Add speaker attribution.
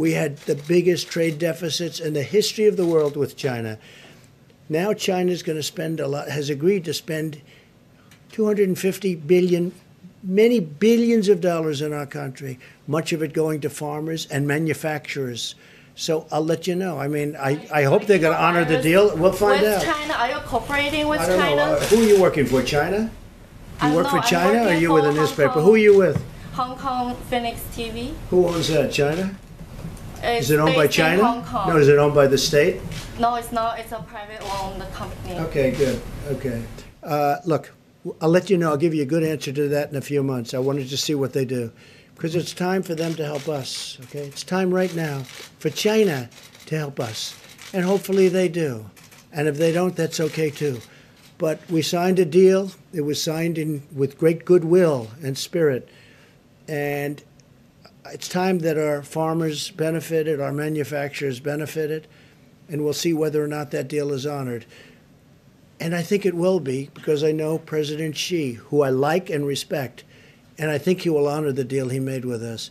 Speaker 1: We had the biggest trade deficits in the history of the world with China. Now China's going to spend a lot, has agreed to spend 250 billion, many billions of dollars in our country, much of it going to farmers and manufacturers. So I'll let you know. I mean, I, I hope they're going to honor the deal. We'll find
Speaker 2: with
Speaker 1: out.
Speaker 2: China, are you cooperating with
Speaker 1: I don't
Speaker 2: China?
Speaker 1: know. Uh, who are you working for? China? You
Speaker 2: don't
Speaker 1: work
Speaker 2: know,
Speaker 1: for
Speaker 2: I'm
Speaker 1: China or are you with a newspaper?
Speaker 2: Kong-
Speaker 1: Who are you with?
Speaker 2: Hong Kong Phoenix TV.
Speaker 1: Who owns that? China? Is it owned by
Speaker 2: based in
Speaker 1: China?
Speaker 2: Hong Kong.
Speaker 1: No, is it owned by the state?
Speaker 2: No, it's not. It's a private owned company.
Speaker 1: Okay, good. Okay. Uh, look, I'll let you know. I'll give you a good answer to that in a few months. I wanted to see what they do because it's time for them to help us. Okay, it's time right now for China to help us, and hopefully they do. And if they don't, that's okay too. But we signed a deal. It was signed in with great goodwill and spirit, and it's time that our farmers benefited, our manufacturers benefited, and we'll see whether or not that deal is honored. And I think it will be because I know President Xi, who I like and respect, and I think he will honor the deal he made with us.